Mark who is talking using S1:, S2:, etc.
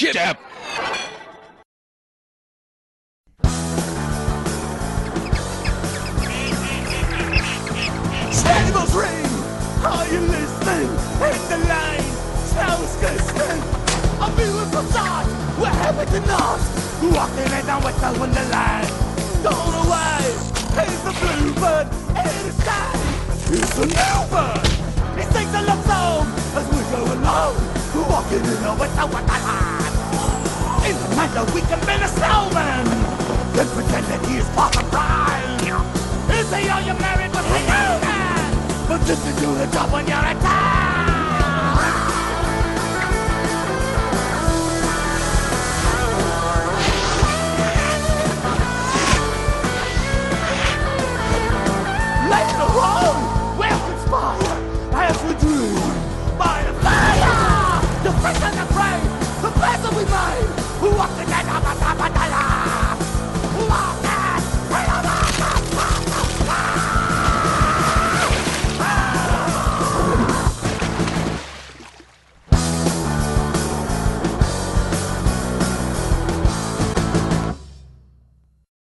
S1: Step.
S2: Animals ring! Are you listening? Hit the line! Snowskisten! A beautiful sight! We're happy to not! Walking in with the wonderland! Gone away! He's the bluebird! In the sky! It's a new bird! He sings a love song as we go along! Walking in with the wonderland! In the matter, we can men a snowman. Then pretend that he is part of Ryan. You say, all you're married, but a know. But just to do the job when you're a time. we made! what the